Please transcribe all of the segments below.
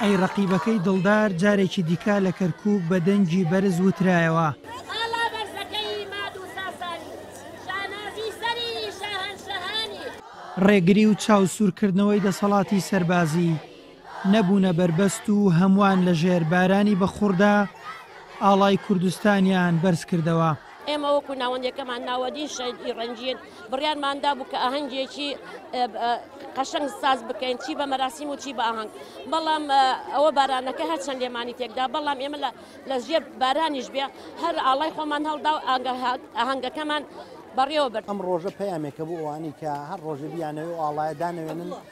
ئەی ڕەقیبەکەی دڵدار جارێکی دیکە لە کەرکووک بە دەنگی بەرز وترایەوە. ڕێگری و چاوسوورکردنەوەی دەسەڵاتی سەربازی نەبوونە بەربەست و هەمووان لەژێر بارانی بەخوڕدا ئاڵای کوردستانیان بەرزکردەوە. ئێمە وەکو ناوەندەکەمان ناوەدین شەید ی ڕەنگین بڕیارمان دابوو کە ئاهەنگێکی قەشەنگ ساز بکەین چی بە مەراسیم و چی بە ئاهەنگ بەڵام ئەوە بارانەکە هەرچەند لێمانی تێکدا بەڵام ئێمە لە ژێر بارانیش بێ هەر ئاڵای خۆمان هەڵدا و ئاهەنگەکەمان بەڕێوە برد. ئەم ڕۆژە پەیامێکە بۆ ئەوانەی کە هەر ڕۆژێ بیانەوێ ئەو ئاڵایە دانەوێنن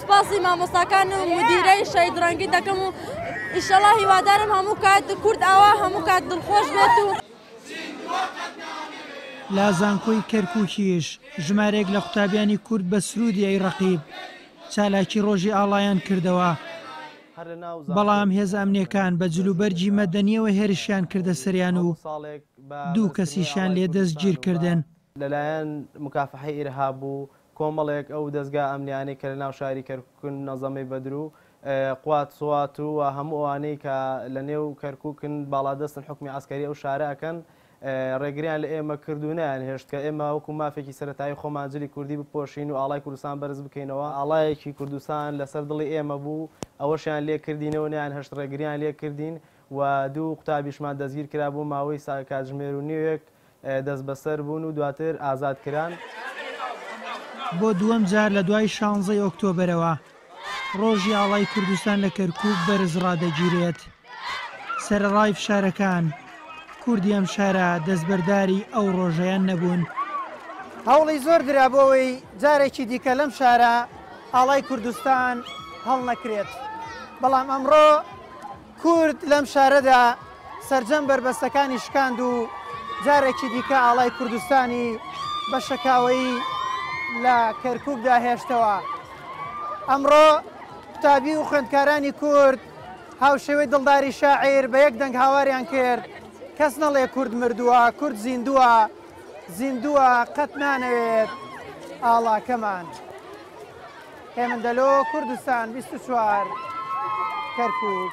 سپاسی مامۆستاکان و مدیرەی شەهید ڕەنگی دەکەم و ئیشەڵا هیوادارم هەموو کات کورد ئاوا هەموو کات دڵخۆش بێت و لە زانکۆی کەرکوکیش ژمارێک لە قوتابیانی کورد بە سروودی ئەی ڕەقیب چالاکی ڕۆژی ئاڵایان کردەوە، بەڵام هێزە ئەمنییەکان بە جلوبەرگی مەدەنییەوە هێرشیان کردە سەریان و دوو کەسیشیان لێ دەستگیرکردن. لەلایەن مکافحەی ئیرهاب و کۆمەڵێک ئەو دەزگا ئەمنیانەی کە لەناو شاری کەرکوکن منەزەمەی بەدر و قوات سوات و هەموو ئەوانەی کە لەنێو کەرکوکن باڵادەستن حوکمی عەسکەری ئەو شارە ئەکەن ڕێگریان لە ئێمە کرد و نەیانهێشت کە ئێمە وەکو مافێکی سەرەتایی خۆمان جلی کوردی بپۆشین و ئاڵای کوردستان بەرز بکەینەوە، ئاڵایەکی کوردستان لەسەر دڵی ئێمە بوو ئەوەشیان لێ کردینەوە نەیانهێشت ڕێگریان لێ کردین و دوو قوتابیشمان دەستگیر کرا بۆ ماوەی کاتژمێر و نیوێک دەستبەسەر بوون و دواتر ئازاد کران. بۆ دووەم جار لە دوای شانزەی ئۆکتۆبەرەوە ڕۆژی ئاڵای کوردستان لە کەرکووک بەرز ڕادەگیرێت. سەرەڕای فشارەکان، کوردی ئەم شارە دەستبەرداری ئەو ڕۆژەیان نەبوون. هەوڵی زۆر درا بۆ ئەوەی جارێکی دیکە لەم شارە ئاڵای کوردستان هەڵنەکرێت، بەڵام ئەمڕۆ کورد لەم شارەدا سەرجەم بەربەستەکانی شکاند و جارێکی دیکە ئاڵای کوردستانی بە شەکاوەیی لە کەرکووکدا هێشتەوە. ئەمڕۆ قوتابی و خوێندکارانی کورد هاوشێوەی دڵداری شاعیر بە یەک دەنگ هاواریان کرد کەس نەڵێ کورد مردووە کورد زیندووە زیندووە قەت نانەوێت ئاڵاکەمان. هێمن دەلۆ کوردستان بیست و چوار کەرکوک.